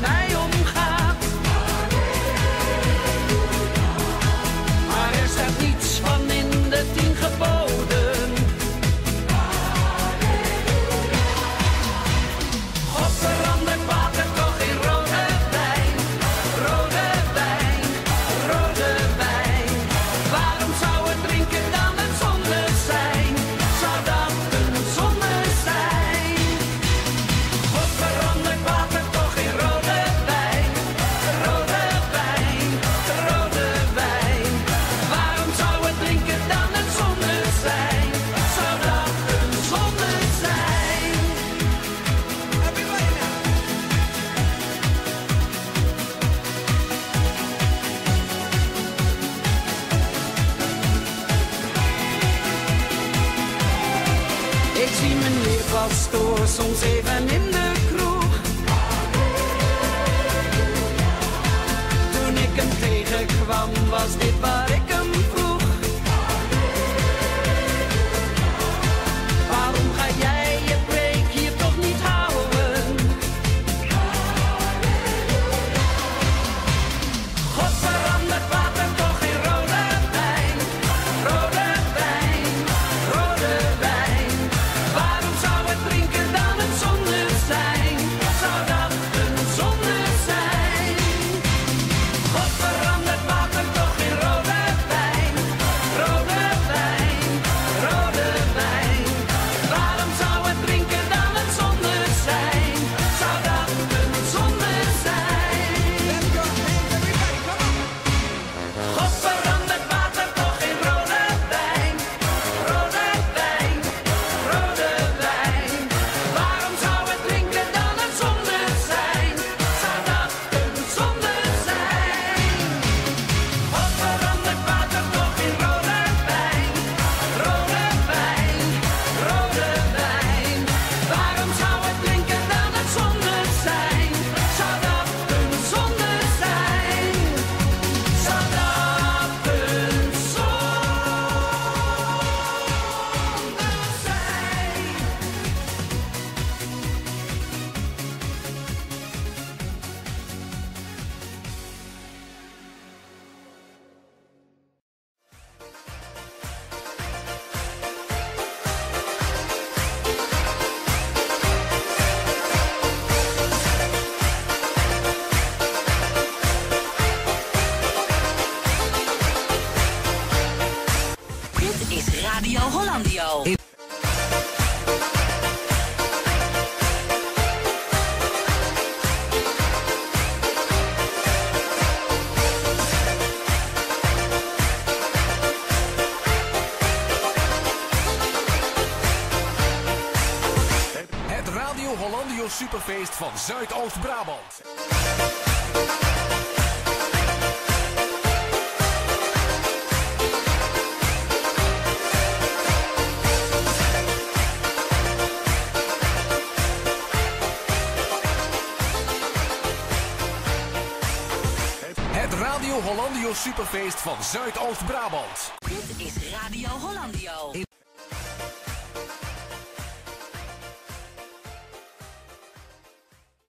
night. Was pastoor, soms even in de kroeg. Toen ik hem tegenkwam, was dit waar. Radio Hollandio. Het Radio Hollandio Superfeest van Zuidoost-Brabant. Radio Hollandio Superfeest van Zuidoost-Brabant. Dit is Radio Hollandio.